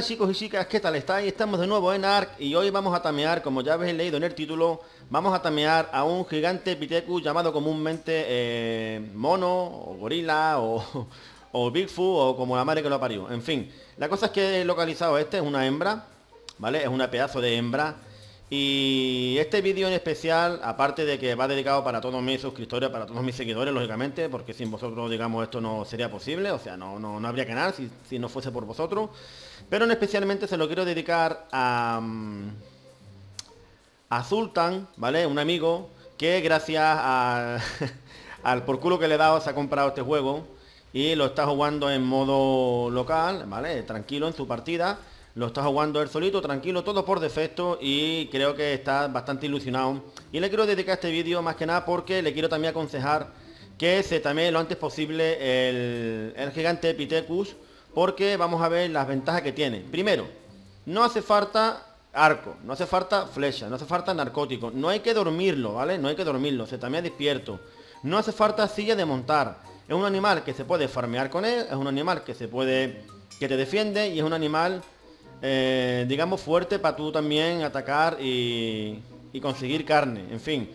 Chicos y chicas, ¿qué tal estáis? Estamos de nuevo en ARK y hoy vamos a tamear, como ya habéis leído en el título, vamos a tamear a un gigante Pithecus llamado comúnmente eh, mono, o gorila, o, o Bigfoot, o como la madre que lo parió. En fin, la cosa es que he localizado este, es una hembra, ¿vale? Es una pedazo de hembra. Y este vídeo en especial, aparte de que va dedicado para todos mis suscriptores, para todos mis seguidores, lógicamente, porque sin vosotros, digamos, esto no sería posible, o sea, no, no, habría canal si, si, no fuese por vosotros. Pero en especialmente se lo quiero dedicar a, mm, a Sultan, ¿vale? Un amigo que gracias al por culo que le he dado se ha comprado este juego y lo está jugando en modo local, ¿vale? Tranquilo en su partida lo está jugando él solito, tranquilo, todo por defecto y creo que está bastante ilusionado. Y le quiero dedicar este vídeo más que nada porque le quiero también aconsejar que se también lo antes posible el, el gigante Pithecus porque vamos a ver las ventajas que tiene. Primero, no hace falta arco, no hace falta flecha, no hace falta narcótico, no hay que dormirlo, ¿vale? No hay que dormirlo, se también despierto. No hace falta silla de montar. Es un animal que se puede farmear con él, es un animal que se puede que te defiende y es un animal eh, digamos, fuerte para tú también atacar y, conseguir carne. En fin,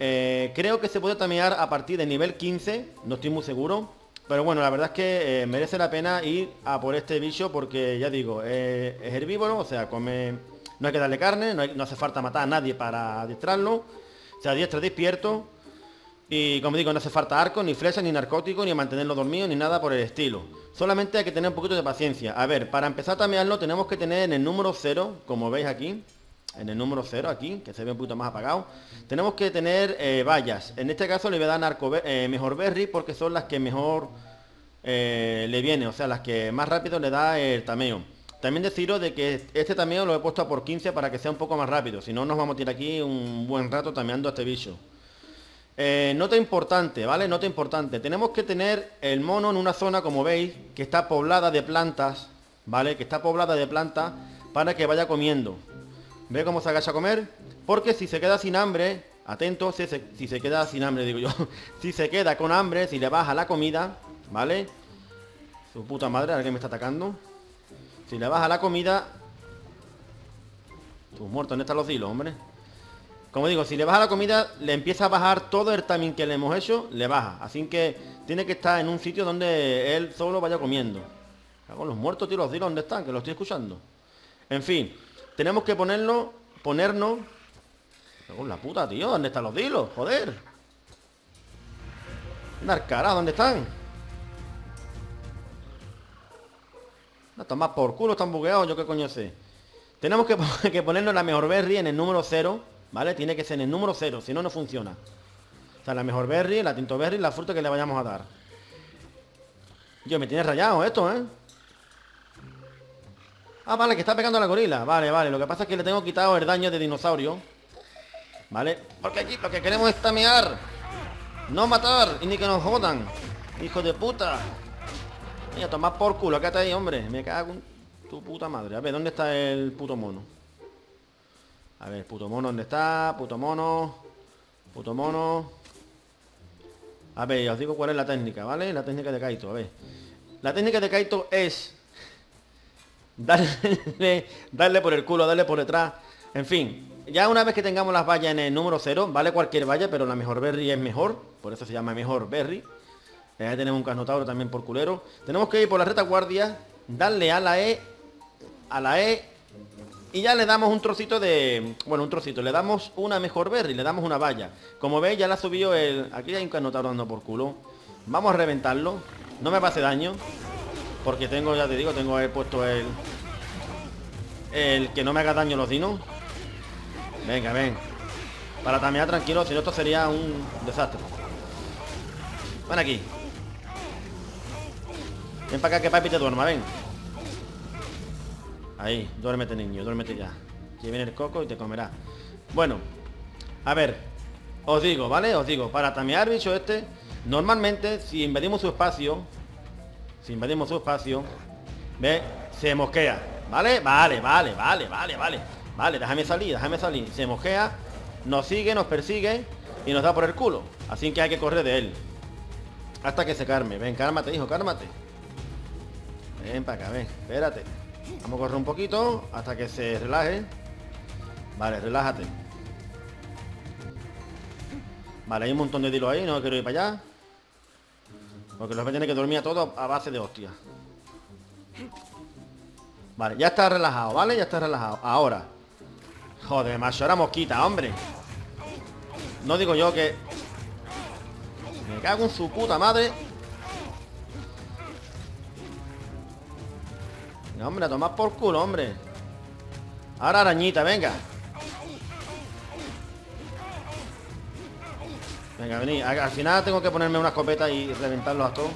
eh, creo que se puede tamear a partir de nivel 15, no estoy muy seguro. Pero bueno, la verdad es que eh, merece la pena ir a por este bicho porque, ya digo, es herbívoro, o sea, come... No hay que darle carne, no, hace falta matar a nadie para adiestrarlo. O sea, diestra despierto. Y como digo, no hace falta arco, ni flecha, ni narcótico, ni mantenerlo dormido, ni nada por el estilo. Solamente hay que tener un poquito de paciencia. A ver, para empezar a tamearlo tenemos que tener en el número 0, como veis aquí, en el número 0 aquí, que se ve un poquito más apagado, tenemos que tener eh, vallas. En este caso le voy a dar eh, mejor berry porque son las que mejor eh, le viene, o sea, las que más rápido le da el tameo. También deciros de que este tameo lo he puesto a por 15 para que sea un poco más rápido, si no nos vamos a tirar aquí un buen rato tameando a este bicho. Eh, nota importante, ¿vale? Nota importante. Tenemos que tener el mono en una zona, como veis, que está poblada de plantas, ¿vale? Que está poblada de plantas para que vaya comiendo. ¿Ve cómo se agacha a comer? Porque si se queda sin hambre, atento, si se, si se queda sin hambre, digo yo, si se queda con hambre, si le baja la comida, ¿vale? Su puta madre, alguien me está atacando. Si le baja la comida... Tus muertos, ¿dónde están los hilos, hombre? Como digo, si le baja la comida, le empieza a bajar todo el timing que le hemos hecho, le baja. Así que tiene que estar en un sitio donde él solo vaya comiendo. Con los muertos, tío, los dilos, ¿dónde están? Que lo estoy escuchando. En fin, tenemos que ponerlo, ponernos... Con la puta, tío, ¿dónde están los dilos? Joder. Narcara, ¿dónde están? No, están más por culo, están bugueados, yo qué coño sé. Tenemos que, que ponernos la mejor berry en el número 0 ¿Vale? Tiene que ser en el número 0, si no, no funciona. O sea, la mejor berry, la tinto berry, la fruta que le vayamos a dar. Yo, me tiene rayado esto, ¿eh? Ah, vale, que está pegando a la gorila. Vale, vale. Lo que pasa es que le tengo quitado el daño de dinosaurio. ¿Vale? Porque aquí lo que queremos es tamear. No matar. Y ni que nos jodan. Hijo de puta. Mira, toma por culo. Quédate ahí, hombre. Me cago en tu puta madre. A ver, ¿dónde está el puto mono? A ver, puto mono, ¿dónde está? Puto mono. Puto mono. A ver, os digo cuál es la técnica, ¿vale? La técnica de Kaito, a ver. La técnica de Kaito es darle, darle por el culo, darle por detrás. En fin, ya una vez que tengamos las vallas en el número 0, vale cualquier valla, pero la mejor berry es mejor. Por eso se llama mejor berry. Ya tenemos un casnotauro también por culero. Tenemos que ir por la retaguardia, darle a la E, a la E y ya le damos un trocito de... Bueno, un trocito. Le damos una mejor berry, le damos una valla. Como veis, ya la subió el... Aquí hay un canotado dando por culo. Vamos a reventarlo. No me pase daño. Porque tengo, ya te digo, tengo ahí puesto el... El que no me haga daño los dinos. Venga, ven. Para tamear tranquilo, si no esto sería un desastre. Ven aquí. Ven para acá que papi te duerma, ven. Ahí, duérmete niño, duérmete ya. Aquí viene el coco y te comerá. Bueno, a ver Os digo, ¿vale? Os digo, para tamear bicho este Normalmente, si invadimos su espacio Si invadimos su espacio Ve, se mosquea ¿Vale? Vale, vale, vale, vale, vale. Vale, déjame salir, déjame salir. Se mosquea, nos sigue, nos persigue Y nos da por el culo. Así que hay que correr de él. Hasta que se calme. Ven, cálmate, hijo, cálmate. Ven para acá, ven, espérate Vamos a correr un poquito hasta que se relaje. Vale, relájate. Vale, hay un montón de dilos ahí, no quiero ir para allá. Porque los voy a tener que dormir a todos a base de hostia. Vale, ya está relajado, ¿vale? Ya está relajado. Ahora. Joder, macho, ahora mosquita, hombre. No digo yo que... Me cago en su puta madre. No, hombre, a tomar por culo, hombre. Ahora arañita, venga. Venga, vení. Al final tengo que ponerme una escopeta y reventarlos a todos.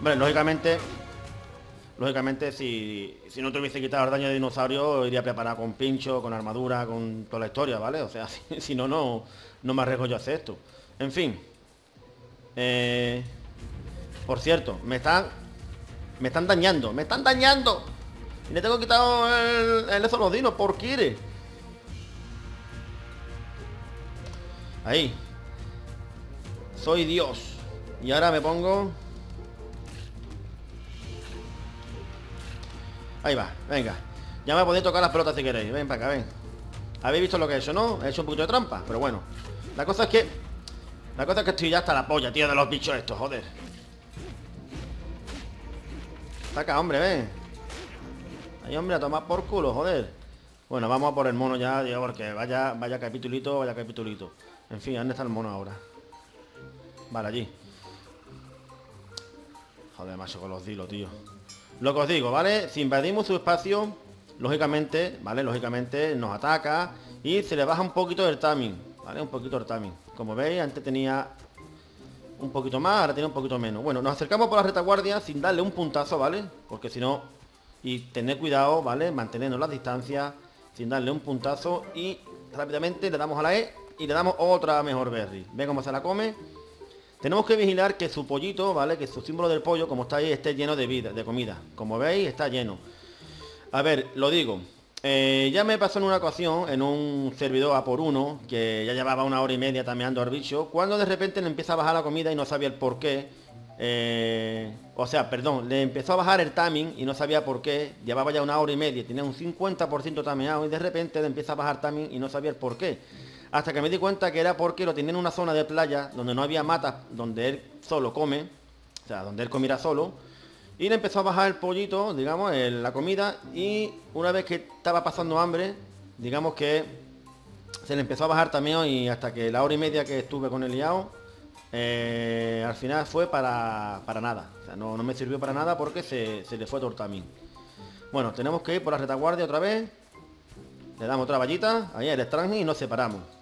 Bueno, lógicamente Lógicamente, si, si no te hubiese quitado el daño de dinosaurio, iría preparado con pincho, con armadura, con toda la historia, ¿vale? O sea, si, no, no, no me arriesgo yo a hacer esto. En fin. Eh, por cierto, me están... Me están dañando, me están dañando. Y le tengo quitado el, el eso los dinos, por quiere. Ahí. Soy Dios. Y ahora me pongo... Ahí va, venga. Ya me podéis tocar las pelotas si queréis. Ven para acá, ven. Habéis visto lo que he hecho, ¿no? He hecho un poquito de trampa Pero bueno. La cosa es que La cosa es que estoy ya hasta la polla, tío De los bichos estos, joder. Saca, hombre, ven. Ahí, hombre, a tomar por culo, joder. Bueno, vamos a por el mono ya, tío Porque vaya, vaya capitulito, vaya capitulito. En fin, ¿dónde está el mono ahora? Vale, allí. Joder, macho, con los dilos, tío lo que os digo, ¿vale? Si invadimos su espacio, lógicamente, ¿vale? Lógicamente nos ataca y se le baja un poquito el timing, ¿vale? Un poquito el timing. Como veis, antes tenía un poquito más, ahora tiene un poquito menos. Bueno, nos acercamos por la retaguardia sin darle un puntazo, ¿vale? Porque si no... Y tener cuidado, ¿vale? Manteniendo las distancias sin darle un puntazo y rápidamente le damos a la E y le damos otra mejor berry. Ve cómo se la come tenemos que vigilar que su pollito, ¿vale? Que su símbolo del pollo, como está ahí, esté lleno de vida, de comida. Como veis, está lleno. A ver, lo digo. Eh, ya me pasó en una ocasión, en un servidor a por uno, que ya llevaba una hora y media tameando al bicho, cuando de repente le empieza a bajar la comida y no sabía el por qué. Eh, o sea, perdón, le empezó a bajar el timing y no sabía por qué. Llevaba ya una hora y media, tenía un 50% tameado y de repente le empieza a bajar timing y no sabía el por qué hasta que me di cuenta que era porque lo tenía en una zona de playa donde no había matas, donde él solo come, o sea, donde él comiera solo, y le empezó a bajar el pollito, digamos, la comida, y una vez que estaba pasando hambre, digamos que se le empezó a bajar también y hasta que la hora y media que estuve con el liado, eh, al final fue para, nada. O sea, no, me sirvió para nada porque se, le fue todo también. Bueno, tenemos que ir por la retaguardia otra vez. Le damos otra vallita, ahí el extraño y nos separamos.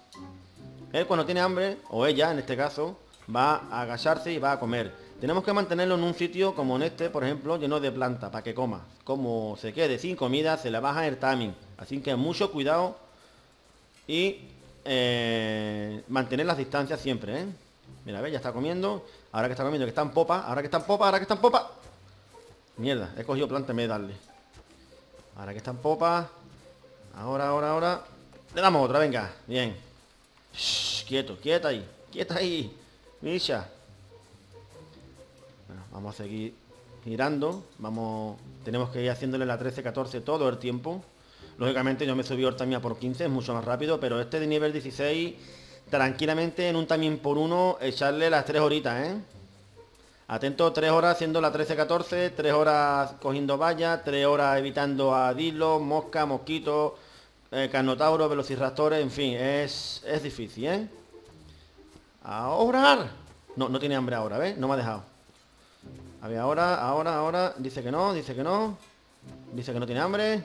Él cuando tiene hambre, o ella en este caso, va a agacharse y va a comer. Tenemos que mantenerlo en un sitio como en este, por ejemplo, lleno de planta, para que coma. Como se quede sin comida, se le baja el timing. Así que mucho cuidado y eh, mantener las distancias siempre, ¿eh? Mira, ve, ya está comiendo. Ahora que está comiendo, que está en popa. Ahora que está en popa, ahora que está en popa. Mierda, he cogido planta en vez de darle. Ahora que está en popa. Ahora, ahora, ahora. Le damos otra, venga. Bien quieto, quieta ahí, quieta ahí, Misha. vamos a seguir girando, vamos, tenemos que ir haciéndole la 13-14 todo el tiempo. Lógicamente yo me subí también por 15, es mucho más rápido, pero este de nivel 16, tranquilamente en un también por uno, echarle las 3 horitas, ¿eh? Atento, 3 horas haciendo la 13-14, 3 horas cogiendo vallas, 3 horas evitando a Dilo, mosca, mosquito, eh, Carnotauro, velociraptores, en fin, es, es difícil, ¿eh? Ahora. No, no tiene hambre ahora, ¿ves? No me ha dejado. A ver, ahora, ahora, ahora. Dice que no, dice que no. Dice que no tiene hambre.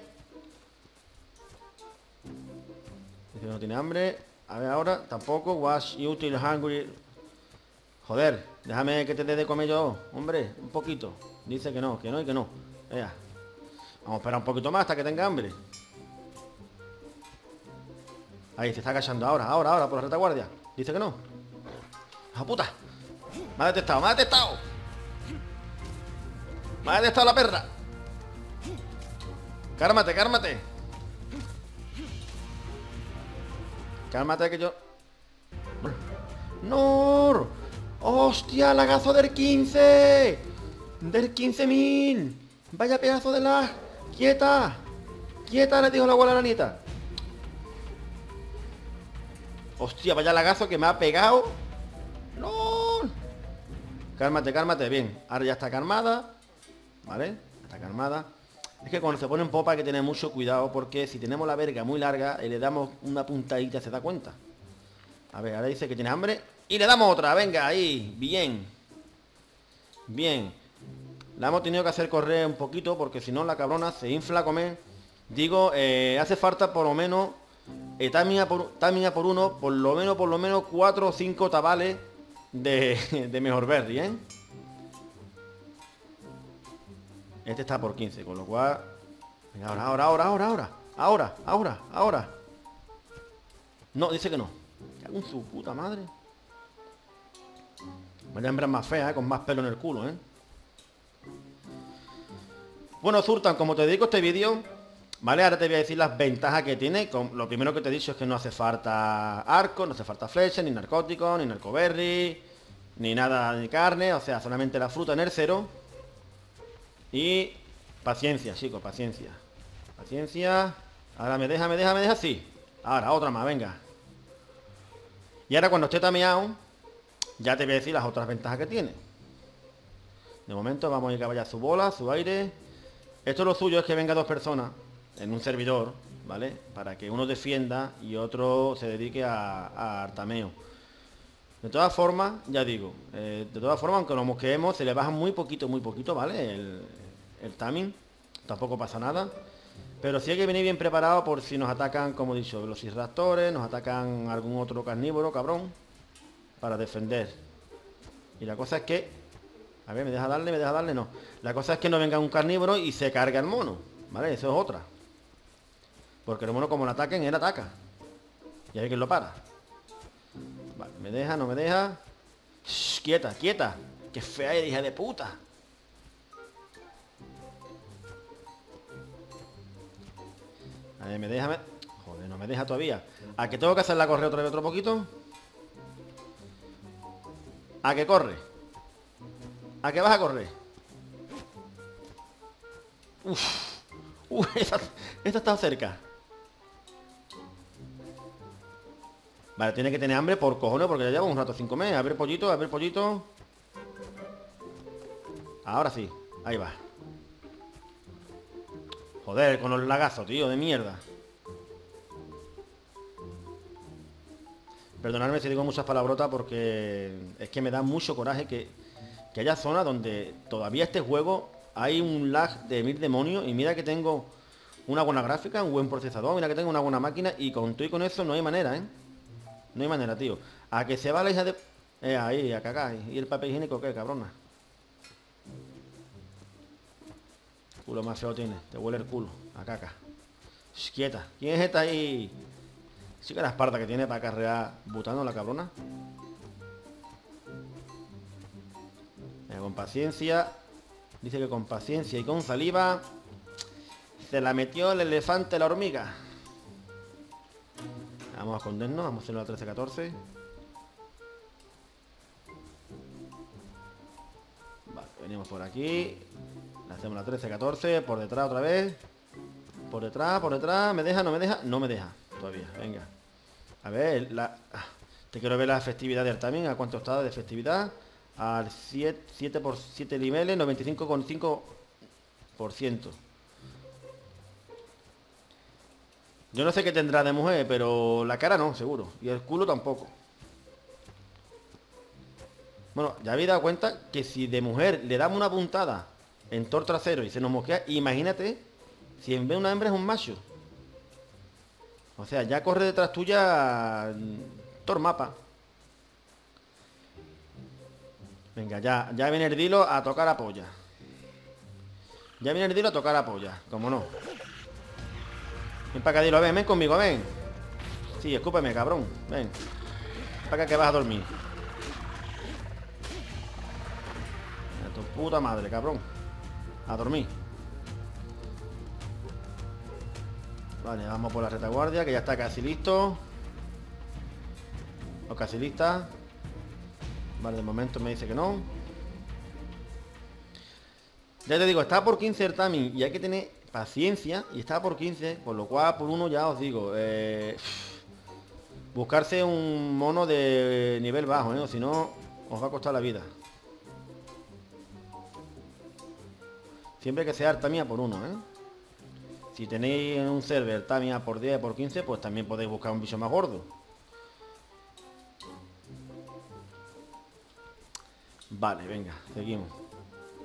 Dice que no tiene hambre. A ver, ahora, tampoco. Was util hungry. Joder, déjame que te dé de comer yo, hombre, un poquito. Dice que no, que no y que no. Vea. Vamos a esperar un poquito más hasta que tenga hambre. Ahí, se está agachando ahora, ahora, ahora, por la retaguardia. Dice que no. ¡Ah, puta! Me ha detectado, me ha detectado. Me ha detectado la perra. Cármate, cármate. Cálmate que yo... ¡No! ¡Hostia, lagazo del 15! ¡Del 15.000! ¡Vaya pedazo de la... ¡Quieta! ¡Quieta! Le dijo la guaranita. Hostia, vaya lagazo que me ha pegado. ¡No! Cálmate, cálmate. Bien, ahora ya está calmada. ¿Vale? Está calmada. Es que cuando se pone en popa hay que tener mucho cuidado porque si tenemos la verga muy larga y le damos una puntadita se da cuenta. A ver, ahora dice que tiene hambre. Y le damos otra, venga, ahí, bien. Bien. La hemos tenido que hacer correr un poquito porque si no la cabrona se infla a comer. Digo, eh, hace falta por lo menos, eh, tamina, por, por uno, por lo menos, por lo menos cuatro o cinco tabales de, de mejor berry, ¿eh? Este está por 15, con lo cual... Venga, ahora, ahora, ahora, ahora, ahora. Ahora, ahora, ahora. No, dice que no. Con su puta madre. Vaya hembra más fea, ¿eh? con más pelo en el culo, ¿eh? Bueno, Zurtan, como te dedico este vídeo, ¿vale? Ahora te voy a decir las ventajas que tiene. Lo primero que te he dicho es que no hace falta arco, no hace falta flecha, ni narcótico, ni narcoberry, ni nada de carne, o sea, solamente la fruta en el cero. Y paciencia, chicos, paciencia. Paciencia. Ahora me deja, me deja, me deja, sí. Ahora, otra más, venga. Y ahora cuando esté tameado, ya te voy a decir las otras ventajas que tiene. De momento vamos a ir a vaya su bola, su aire. Esto lo suyo es que venga dos personas en un servidor, ¿vale? Para que uno defienda y otro se dedique a, a tameo. De todas formas, ya digo, eh, de todas formas, aunque nos mosqueemos, se le baja muy poquito, muy poquito, ¿vale? El, el timing, tampoco pasa nada. Pero sí hay que venir bien preparado por si nos atacan, como he dicho, los irraptores, nos atacan algún otro carnívoro, cabrón, para defender. Y la cosa es que... A ver, me deja darle, me deja darle, no. La cosa es que no venga un carnívoro y se cargue el mono, ¿vale? Eso es otra. Porque el mono como lo ataquen, él ataca. Y hay que lo para. Vale, me deja, no me deja. quieta, quieta. Qué fea hija de puta. A ver, me deja... Me... Joder, no me deja todavía. ¿A que tengo que hacerla correr otra vez otro poquito? ¿A que corre? ¿A que vas a correr? Uf. Uf, esta, esta está cerca. Vale, tiene que tener hambre por cojones porque ya lleva un rato sin comer. A ver pollito, a ver pollito. Ahora sí, ahí va. Joder, con los lagazos, tío, de mierda. Perdonadme si digo muchas palabrotas porque es que me da mucho coraje que, que haya zonas donde todavía este juego hay un lag de mil demonios y mira que tengo una buena gráfica, un buen procesador, mira que tengo una buena máquina y con todo y con eso no hay manera, ¿eh? No hay manera, tío. A que se va la hija de... Eh, ahí, a cagar. ¿Y el papel higiénico qué, cabrona? Culo más feo tiene. Te huele el culo. A caca. quieta. ¿Quién es esta ahí? Sí que la esparta que tiene para carrear butano la cabrona. con paciencia. Dice que con paciencia y con saliva se la metió el elefante la hormiga. Vamos a escondernos, vamos a hacerlo a 13-14. Vale, venimos por aquí. Le hacemos la 13-14, por detrás otra vez. Por detrás, por detrás. ¿Me deja? ¿No me deja? No me deja todavía. Venga. A ver, la... Ah, te quiero ver la efectividad del también. ¿A cuánto está de efectividad? Al 7, 7 por 7 niveles, 95,5%. Yo no sé qué tendrá de mujer, pero la cara no, seguro. Y el culo tampoco. Bueno, ya habéis dado cuenta que si de mujer le damos una puntada en tor trasero y se nos mosquea, imagínate si en vez de una hembra es un macho. O sea, ya corre detrás tuya tor mapa. Venga, ya, ya viene el dilo a tocar a polla. Ya viene el dilo a tocar a polla, como no. Ven para acá, dilo, ven, ven conmigo, ven. Sí, escúpeme, cabrón. Ven. Para que vas a dormir. A tu puta madre, cabrón. A dormir. Vale, vamos por la retaguardia, que ya está casi listo. O casi lista. Vale, de momento me dice que no. Ya te digo, está por 15 el timing y hay que tener paciencia y está por 15, por lo cual por uno ya os digo, eh, buscarse un mono de nivel bajo, ¿eh? si no, os va a costar la vida. Siempre que sea Artamia por uno, ¿eh? Si tenéis en un server Artamia por 10, por 15, pues también podéis buscar un bicho más gordo. Vale, venga, seguimos.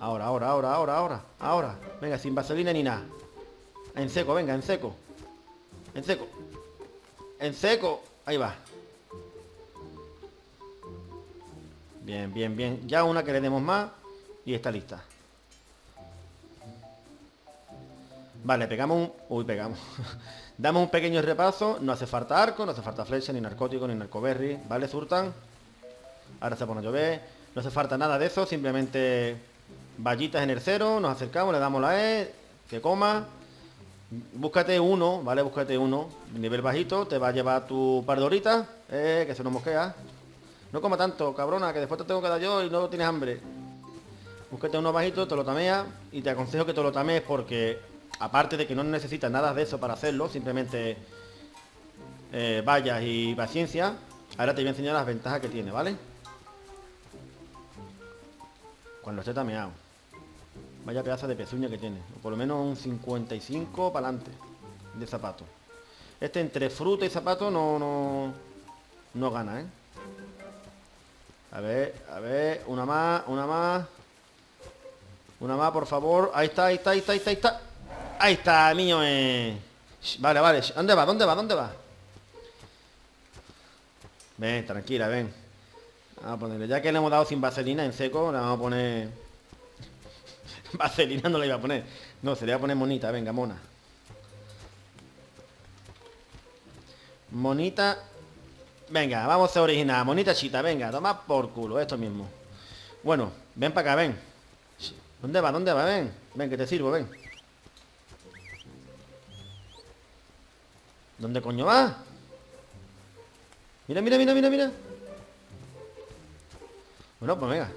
Ahora, ahora, ahora, ahora, ahora, ahora. Venga, sin vaselina ni nada. En seco, venga, en seco. En seco. En seco. Ahí va. Bien, bien, bien. Ya una que le demos más y está lista. Vale, pegamos un... Uy, pegamos. Damos un pequeño repaso. No hace falta arco, no hace falta flecha, ni narcótico, ni narcoberry. ¿Vale, Zurtan? Ahora se pone a llover. No hace falta nada de eso. Simplemente vallitas en el cero. Nos acercamos, le damos la E. Que coma. Búscate uno, ¿vale? Búscate uno. Nivel bajito. Te va a llevar tu par de horitas. Eh, que se nos mosquea. No coma tanto, cabrona, que después te tengo que dar yo y no tienes hambre. Búsquete uno bajito, te lo tameas y te aconsejo que te lo tamees porque aparte de que no necesitas nada de eso para hacerlo, simplemente eh, vayas y paciencia, ahora te voy a enseñar las ventajas que tiene, ¿vale? Cuando esté tameado. Vaya pedazo de pezuña que tiene. O por lo menos un 55 para adelante de zapato. Este entre fruta y zapato no, no, no gana, ¿eh? A ver, a ver, una más, una más. Una más, por favor. Ahí está, ahí está, ahí está, ahí está, ahí está. Ahí está, niño. Eh. Vale, vale. ¿Dónde va? ¿Dónde va? ¿Dónde va? Ven, tranquila, ven. Vamos a ponerle. Ya que le hemos dado sin vaselina en seco, le vamos a poner... vaselina no le iba a poner. No, se le iba a poner monita. Venga, mona. Monita Venga, vamos a ser original. Monita chita, venga, toma por culo, esto mismo. Bueno, ven para acá, ven. ¿Dónde va? ¿Dónde va? Ven. Ven, que te sirvo, ven. ¿Dónde coño va? Mira, mira, mira, mira, mira. Bueno, pues venga.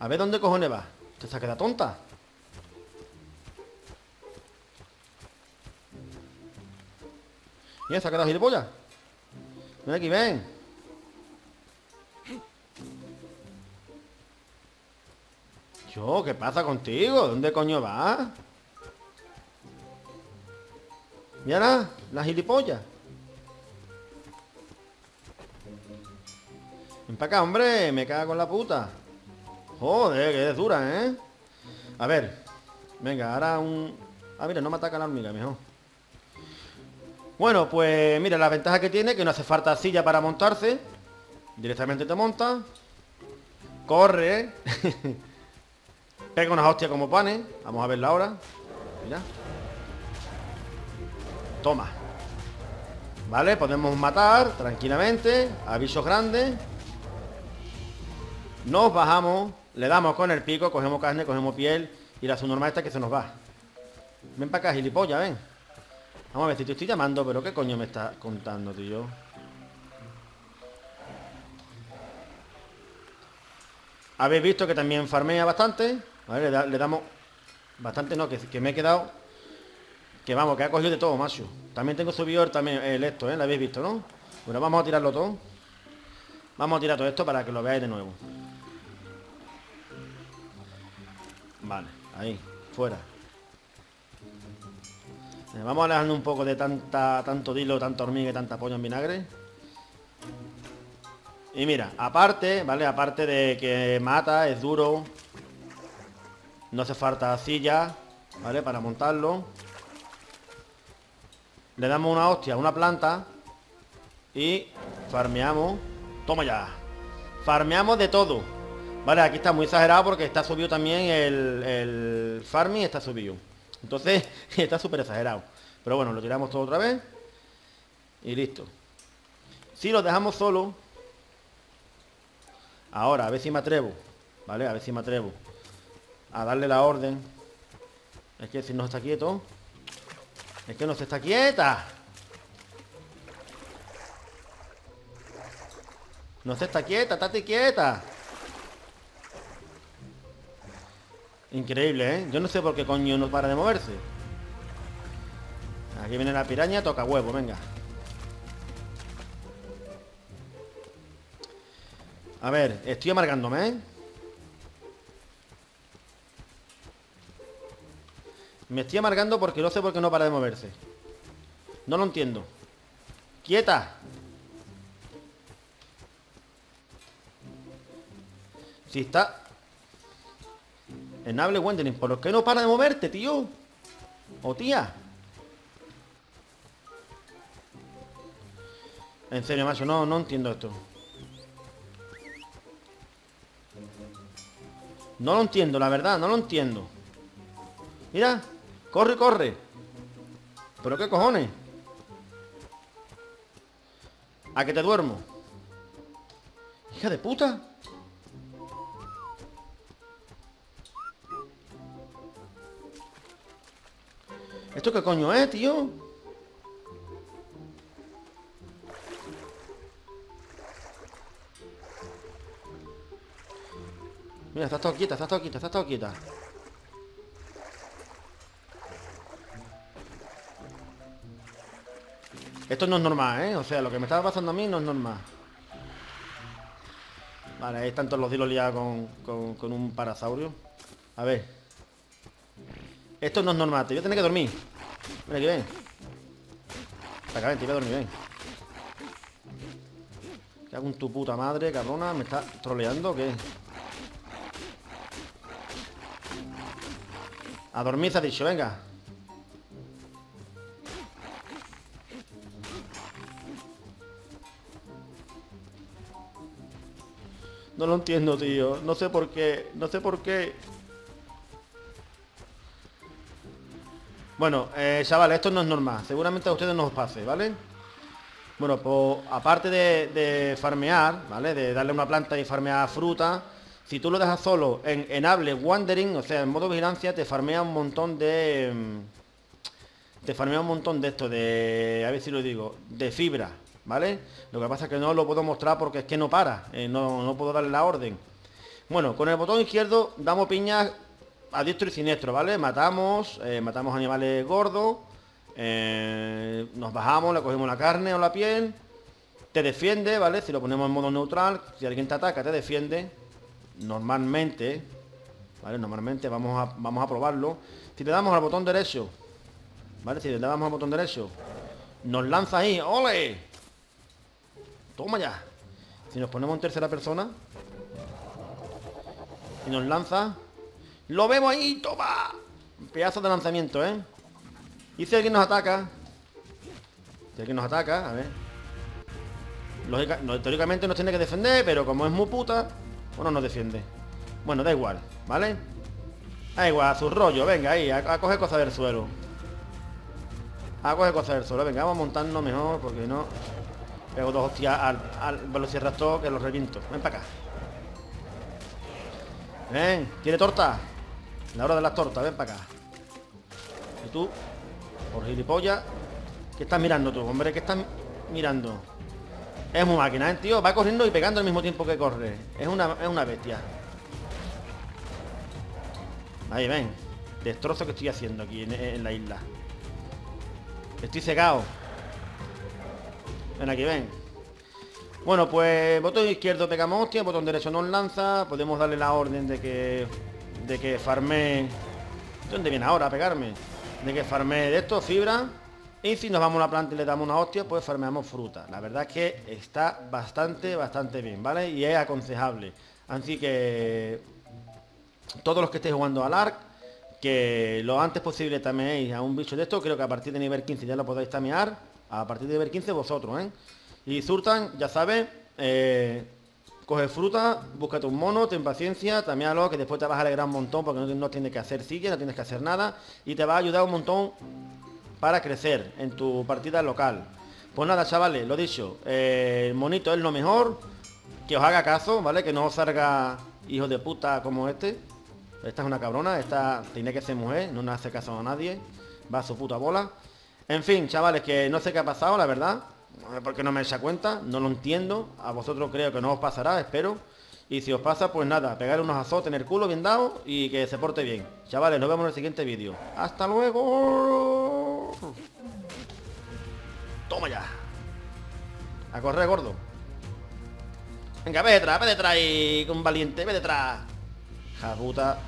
A ver dónde cojones va. ¿Te se ha quedado tonta? Mira, se ha quedado gilipollas. Ven aquí, ven. Yo, ¿qué pasa contigo? ¿Dónde coño vas? Mira, la gilipollas. Ven para acá, hombre, me caga con la puta. Joder, que es dura, ¿eh? A ver, venga, ahora un... Ah, mira, no me ataca la hormiga, mejor. Bueno, pues mira, la ventaja que tiene que no hace falta silla para montarse. Directamente te monta. Corre. Pega unas hostias como panes. Vamos a verla ahora. Mira. Toma. Vale, podemos matar tranquilamente a bichos grandes. Nos bajamos, le damos con el pico, cogemos carne, cogemos piel y la subnormal está que se nos va. Ven para acá, gilipollas, ven. Vamos a ver si te estoy llamando, pero ¿qué coño me estás contando, tío? Habéis visto que también farmea bastante. A le, damos... Bastante no, que, me he quedado... Que vamos, que ha cogido de todo, macho. También tengo subido también el esto, ¿eh? Lo habéis visto, ¿no? Bueno, vamos a tirarlo todo. Vamos a tirar todo esto para que lo veáis de nuevo. Vale, ahí, fuera. Eh, vamos alejando un poco de tanta, tanto dilo, tanta hormiga y tanta pollo en vinagre. Y mira, aparte, ¿vale? Aparte de que mata, es duro. No hace falta silla, ¿vale? Para montarlo. Le damos una hostia a una planta. Y farmeamos. Toma ya. Farmeamos de todo. Vale, aquí está muy exagerado porque está subido también el, el farming, está subido. Entonces, está súper exagerado. Pero bueno, lo tiramos todo otra vez. Y listo. Si lo dejamos solo. Ahora, a ver si me atrevo. ¿Vale? A ver si me atrevo. A darle la orden. Es que si no está quieto. Es que no se está quieta. No se está quieta, estate quieta. Increíble, ¿eh? Yo no sé por qué coño no para de moverse. Aquí viene la piraña, toca huevo, venga. A ver, estoy amargándome, ¿eh? Me estoy amargando porque no sé por qué no para de moverse. No lo entiendo. ¡Quieta! Si está... Enable Wendering, ¿por qué no para de moverte, tío? O tía. En serio, macho, no, no entiendo esto. No lo entiendo, la verdad, no lo entiendo. Mira, corre, corre. ¿Pero qué cojones? A que te duermo. Hija de puta. ¿Esto qué coño es, tío? Mira, está todo quieta, está todo quieta, está todo quieta. Esto no es normal, ¿eh? O sea, lo que me estaba pasando a mí no es normal. Vale, ahí están todos los dilos liados con, con, un parasaurio. A ver. Esto no es normal, te voy a tener que dormir. Mira aquí, ven. Acá, ven, te voy a dormir, ven. ¿Qué hago en tu puta madre, cabrona? ¿Me está troleando o qué? A dormir se ha dicho, venga. No lo entiendo, tío. No sé por qué. No sé por qué. Bueno, eh, chavales, esto no es normal. Seguramente a ustedes no os pase, ¿vale? Bueno, pues aparte de, farmear, ¿vale? De darle una planta y farmear fruta, si tú lo dejas solo en enable wandering, o sea, en modo vigilancia, te farmea un montón de... Mm, te farmea un montón de esto, de... A ver si lo digo, de fibra, ¿vale? Lo que pasa es que no lo puedo mostrar porque es que no para, eh, no, puedo darle la orden. Bueno, con el botón izquierdo damos piñas a diestro y siniestro, ¿vale? Matamos, eh, matamos animales gordos, eh, nos bajamos, le cogemos la carne o la piel, te defiende, ¿vale? Si lo ponemos en modo neutral, si alguien te ataca, te defiende, normalmente, ¿vale? Normalmente vamos a, vamos a probarlo. Si le damos al botón derecho, ¿vale? Si le damos al botón derecho, nos lanza ahí, ¡ole! Toma ya. Si nos ponemos en tercera persona y nos lanza, ¡lo vemos ahí! ¡Toma! Pedazo de lanzamiento, ¿eh? Y si alguien nos ataca, si alguien nos ataca, a ver. Lógica, teóricamente nos tiene que defender, pero como es muy puta, no nos defiende? Bueno, da igual, ¿vale? Da igual, a su rollo, venga ahí, a, coger cosas del suelo. A coger cosas del suelo, venga, vamos a montarnos mejor, porque no... Pego dos hostias al, al velociraptor que lo reviento. Ven para acá. Ven, ¿tiene torta? La hora de las tortas, ven para acá. Y tú, por gilipollas, ¿qué estás mirando tú, hombre? ¿Qué estás mirando? Es muy máquina, ¿eh, tío? Va corriendo y pegando al mismo tiempo que corre. Es una, es una bestia. Ahí, ven. Destrozo que estoy haciendo aquí en, la isla. Estoy cegado. Ven aquí, ven. Bueno, pues botón izquierdo pegamos hostia, botón derecho nos lanza. Podemos darle la orden de que... De que farme... ¿Dónde viene ahora a pegarme? De que farme de esto, fibra. Y si nos vamos a la planta y le damos una hostia, pues farmeamos fruta. La verdad es que está bastante, bastante bien, ¿vale? Y es aconsejable. Así que todos los que estéis jugando al ARC, que lo antes posible tameéis a un bicho de esto, creo que a partir de nivel 15 ya lo podéis tamear. A partir de nivel 15 vosotros, ¿eh? Y Surtan, ya sabes, eh, coge fruta, búscate un mono, ten paciencia, tamealo, que después te vas a alegrar un montón porque no, no tienes que hacer sigue, no tienes que hacer nada. Y te va a ayudar un montón para crecer en tu partida local. Pues nada, chavales, lo dicho, eh, el monito es lo mejor, que os haga caso, ¿vale? Que no os salga hijo de puta como este. Esta es una cabrona, esta tiene que ser mujer, no le hace caso a nadie, va a su puta bola. En fin, chavales, que no sé qué ha pasado, la verdad. Porque no me echa cuenta, no lo entiendo. A vosotros creo que no os pasará, espero. Y si os pasa, pues nada, pegar unos azotes en el culo bien dado y que se porte bien. Chavales, nos vemos en el siguiente vídeo. ¡Hasta luego! Toma ya. A correr, gordo. Venga, ve detrás, ve detrás y con valiente, ve detrás. Jabuta.